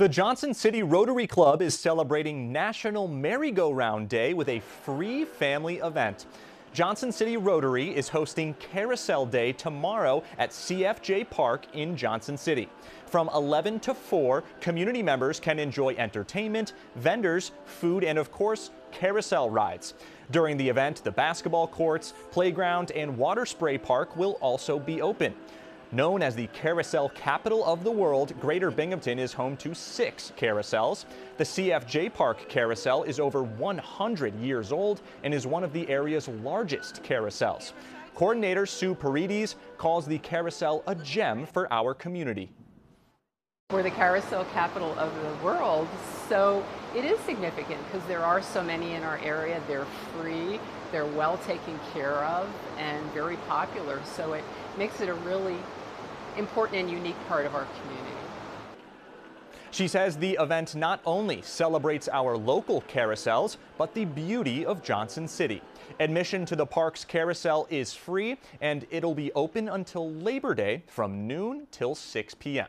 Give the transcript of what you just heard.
The Johnson City Rotary Club is celebrating National Merry-Go-Round Day with a free family event. Johnson City Rotary is hosting Carousel Day tomorrow at CFJ Park in Johnson City. From 11 to 4, community members can enjoy entertainment, vendors, food, and of course, carousel rides. During the event, the basketball courts, playground, and water spray park will also be open. Known as the carousel capital of the world, Greater Binghamton is home to six carousels. The CFJ Park Carousel is over 100 years old and is one of the area's largest carousels. Coordinator Sue Paredes calls the carousel a gem for our community. We're the carousel capital of the world, so it is significant because there are so many in our area. They're free, they're well taken care of, and very popular, so it makes it a really important and unique part of our community. She says the event not only celebrates our local carousels, but the beauty of Johnson City. Admission to the park's carousel is free and it'll be open until Labor Day from noon till 6 p.m.